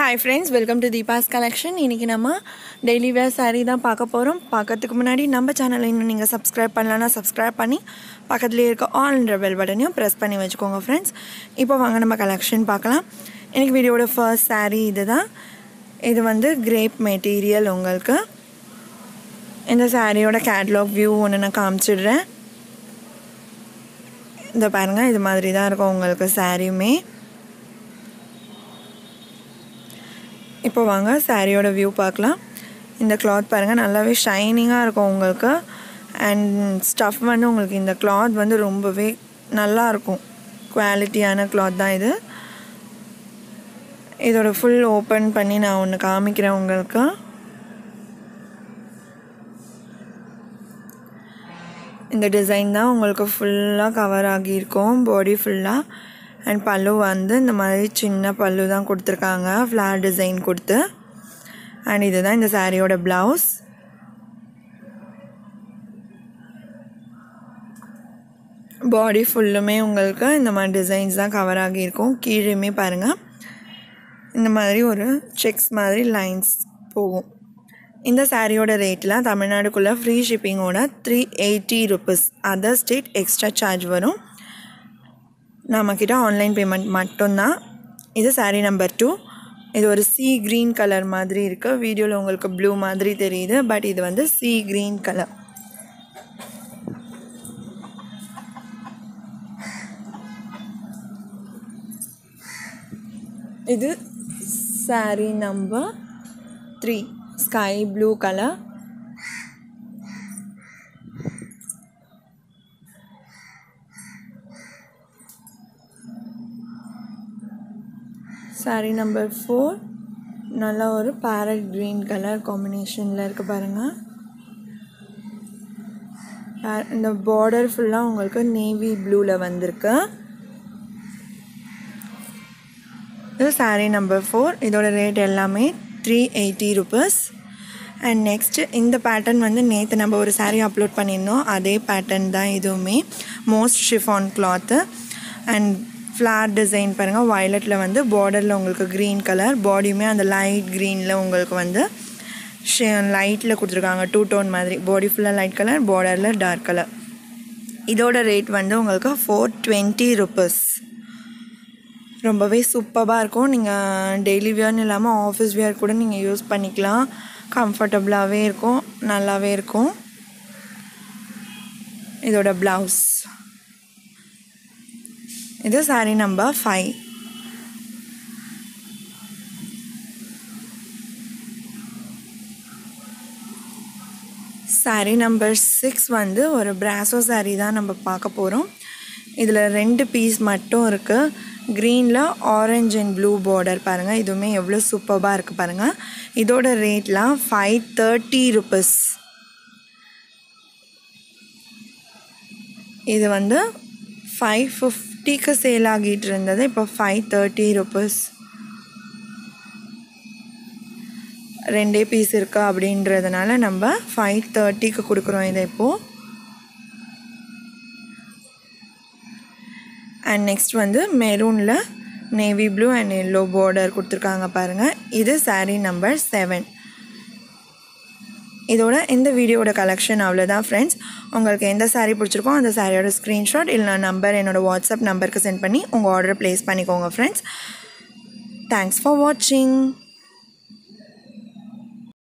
Hi friends welcome to Deepa's collection இன்றைக்கி நம்ம daily வேர் சாரீ தான் பார்க்க போகிறோம் பார்க்கறதுக்கு முன்னாடி நம்ம சேனலை இன்னும் நீங்கள் சப்ஸ்கிரைப் பண்ணலன்னா சப்ஸ்கிரைப் பண்ணி பக்கத்துலேயே இருக்க ஆல்ன்ற பெல் பட்டனையும் ப்ரெஸ் பண்ணி வச்சுக்கோங்க ஃப்ரெண்ட்ஸ் இப்போ வாங்க நம்ம கலெக்ஷன் பார்க்கலாம். எனக்கு வீடியோட ஃபர்ஸ்ட் சாரீ இது தான் இது வந்து கிரேப் மெட்டீரியல் உங்களுக்கு. இந்த சாரியோட கேட்லாக் வியூ ஒன்று நான் காமிச்சிடுறேன். இந்த பாருங்கள் இது மாதிரி தான் இருக்கும் உங்களுக்கு சாரியுமே இப்போ வாங்க சாரியோட வியூ பார்க்கலாம். இந்த கிளாத் பாருங்கள் நல்லாவே ஷைனிங்காக இருக்கும் உங்களுக்கு. அண்ட் ஸ்டஃப் வந்து உங்களுக்கு இந்த கிளாத் வந்து ரொம்பவே நல்லா இருக்கும். குவாலிட்டியான கிளாத் தான் இது. இதோட ஃபுல் ஓப்பன் பண்ணி நான் ஒன்று காமிக்கிறேன் உங்களுக்கு. இந்த டிசைன் தான் உங்களுக்கு ஃபுல்லாக கவர் ஆகியிருக்கும். பாடி ஃபுல்லாக அண்ட் பல்லு வந்து இந்த மாதிரி சின்ன பல்லு தான் கொடுத்துருக்காங்க. ஃப்ளார் டிசைன் கொடுத்து. அண்ட் இதுதான் இந்த சாரியோட ப்ளவுஸ் பாடி ஃபுல்லுமே உங்களுக்கு இந்த மாதிரி டிசைன்ஸ் தான் கவர் ஆகியிருக்கும். கீழேயுமே பாருங்கள் இந்த மாதிரி ஒரு செக்ஸ் மாதிரி லைன்ஸ் போகும். இந்த சாரியோட ரேட்டில் தமிழ்நாடுக்குள்ளே free ஷிப்பிங்கோட three eighty rupees other state extra charge வரும். நம்மக்கிட்ட ஆன்லைன் பேமெண்ட் மட்டும்தான் இது சாரீ நம்பர் டூ இது ஒரு சி க்ரீன் கலர் மாதிரி இருக்குது வீடியோவில் உங்களுக்கு ப்ளூ மாதிரி தெரியுது. பட் இது வந்து சி க்ரீன் கலர் இது sari number three sky blue colour sari number four நல்லா ஒரு பேரட் க்ரீன் கலர் காம்பினேஷனில் இருக்க பாருங்கள் இந்த பார்டர் ஃபுல்லாக உங்களுக்கு நேவி ப்ளூவில் வந்திருக்கு. இது சாரீ நம்பர் ஃபோர் இதோட ரேட் எல்லாமே three eighty rupees and next இந்த பேட்டர்ன் வந்து நேற்று நம்ம ஒரு சாரீ அப்லோட் பண்ணியிருந்தோம். அதே பேட்டர்ன் தான் இதுவுமே. Most chiffon cloth and floral design பாருங்கள் வயலட்டில் வந்து பார்டரில் உங்களுக்கு க்ரீன் கலர் பாடியுமே அந்த லைட் க்ரீனில் உங்களுக்கு வந்து ஷே லைட்டில் கொடுத்துருக்காங்க. டூ டோன் மாதிரி. பாடி ஃபுல்லாக லைட் கலர் பார்டரில் டார்க் கலர் இதோட ரேட் வந்து உங்களுக்கு ஃபோர் டுவெண்ட்டி ருப்பீஸ் ரொம்பவே சூப்பராக இருக்கும். நீங்கள் டெய்லி வியர்னு இல்லாமல் ஆஃபீஸ் வியர் கூட நீங்கள் யூஸ் பண்ணிக்கலாம். கம்ஃபர்டபுளாகவே இருக்கும். நல்லாவே இருக்கும். இதோட ப்ளவுஸ் இது sari number five sari number six வந்து ஒரு பிராசோ சாரீ தான் நம்ம பார்க்க போகிறோம் இதில் ரெண்டு பீஸ் மட்டும் இருக்குது க்ரீனில் ஆரஞ்ச் அண்ட் ப்ளூ பார்டர் பாருங்கள் இதுவுமே எவ்வளோ சூப்பராக இருக்குது பாருங்கள் இதோட ரேட்லாம் ஃபைவ் தேர்ட்டி ருபீஸ் இது வந்து ஃபைவ் ஃபிஃப்டிக்கு சேல் ஆகிட்டு இருந்தது. இப்போ ஃபைவ் தேர்ட்டி ருபீஸ் ரெண்டே பீஸ் இருக்கா அப்படின்றதுனால நம்ம ஃபைவ் தேர்ட்டிக்கு கொடுக்குறோம் இதை இப்போது அண்ட் நெக்ஸ்ட் வந்து மெரூனில் navy blue and yellow border கொடுத்துருக்காங்க பாருங்கள் இது சாரீ நம்பர் செவன் இதோட இந்த வீடியோட கலெக்ஷன் அவ்வளோதான் ஃப்ரெண்ட்ஸ் உங்களுக்கு எந்த சாரீ பிடிச்சிருக்கோ அந்த சாரியோட ஸ்க்ரீன்ஷாட் இல்லை நம்பர் என்னோடய வாட்ஸ்அப் நம்பருக்கு சென்ட் பண்ணி உங்கள் ஆர்டர் ப்ளேஸ் பண்ணிக்கோங்க ஃப்ரெண்ட்ஸ் தேங்க்ஸ் ஃபார் வாட்சிங்